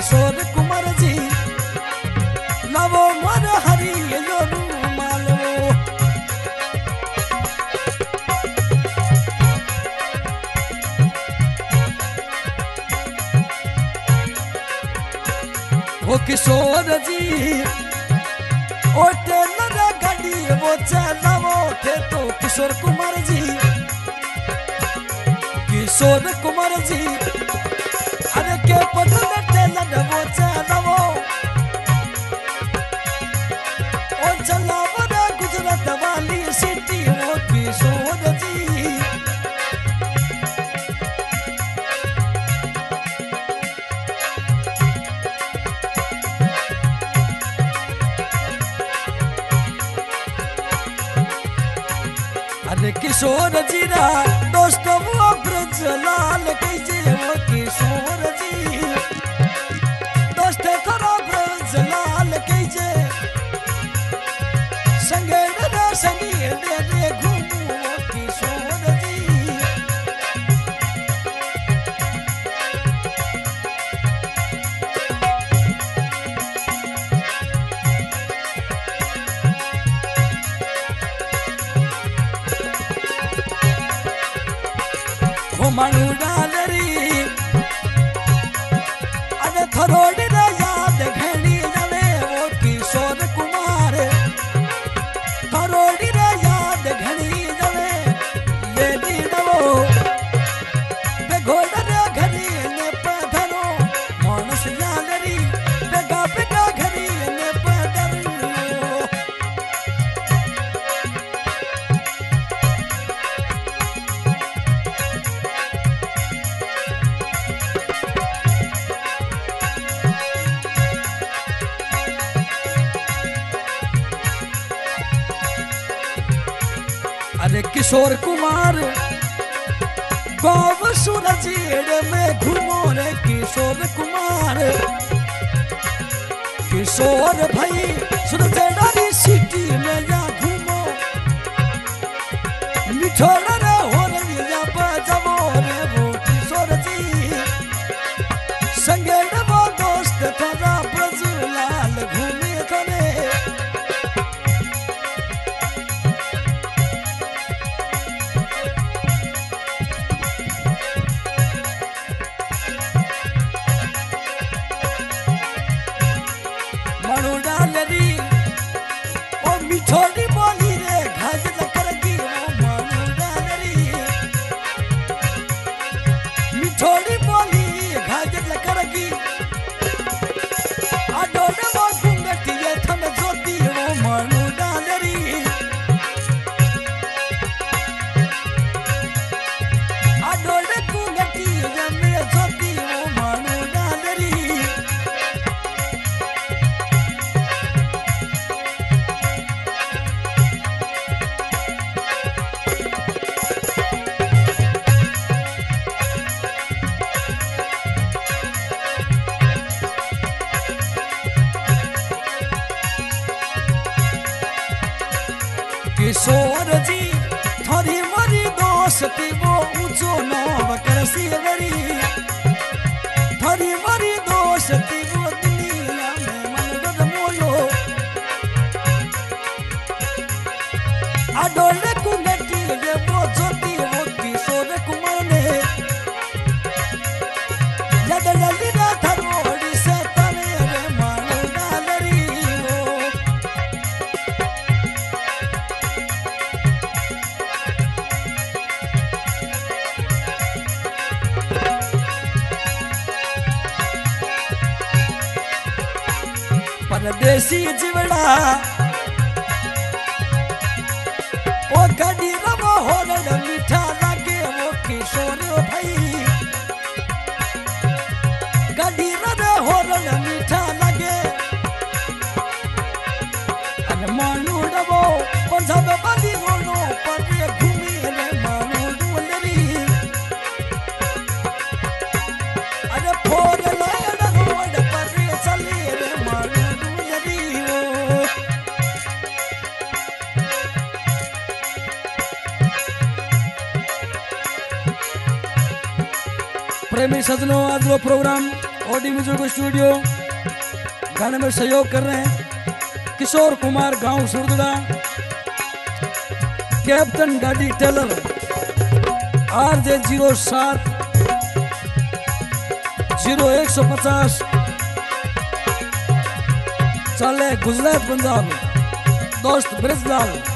किशोर कुमार जी। नवो मन हरि मालवो किशोर जी, ओटे लगा गाड़ी वो चलावो थे तो किशोर कुमार जी। किशोर कुमार जी किशोर जीरा दोस्तों ब्रज लाल कैसे மனுடா अरे किशोर कुमार। गोव सूरजीर में घूमो रे किशोर कुमार। किशोर भाई કિશોરજી થોરી મરી દોષતી બો ઊંચો નો વકરસી વરી થોરી મરી દોષતી બો દુનિયા મેં મન ગદ મોયો આ अन देसी जीवड़ा। ओ गाड़ी भाई सजनों आज वो प्रोग्राम ऑडी म्यूज़िक स्टूडियो गाने में सहयोग कर रहे हैं। किशोर कुमार, गाँव सुरदड़ा कैप्टन गाड़ी टेलर आर जे ज़ीरो सात, ज़ीरो एक सौ पचास। चले गुजरात, पंजाब, दोस्त ब्रजलाल।